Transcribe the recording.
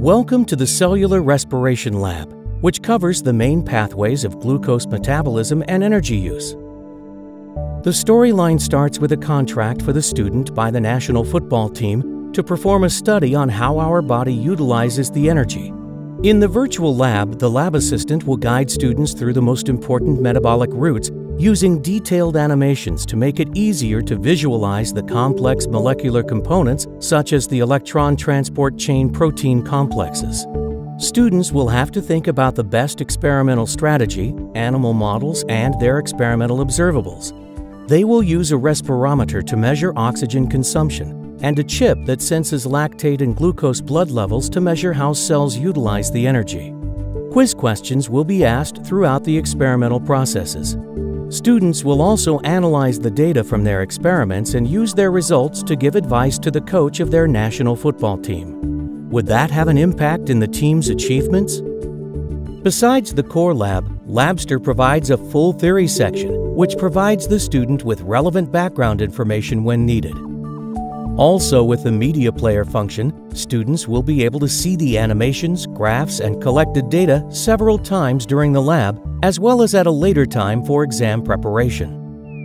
Welcome to the Cellular Respiration Lab, which covers the main pathways of glucose metabolism and energy use. The storyline starts with a contract for the student by the national football team to perform a study on how our body utilizes the energy. In the virtual lab, the lab assistant will guide students through the most important metabolic routes using detailed animations to make it easier to visualize the complex molecular components such as the electron transport chain protein complexes. Students will have to think about the best experimental strategy, animal models, and their experimental observables. They will use a respirometer to measure oxygen consumption and a chip that senses lactate and glucose blood levels to measure how cells utilize the energy. Quiz questions will be asked throughout the experimental processes. Students will also analyze the data from their experiments and use their results to give advice to the coach of their national football team. Would that have an impact in the team's achievements? Besides the core lab, Labster provides a full theory section, which provides the student with relevant background information when needed. Also with the Media Player function, students will be able to see the animations, graphs, and collected data several times during the lab, as well as at a later time for exam preparation.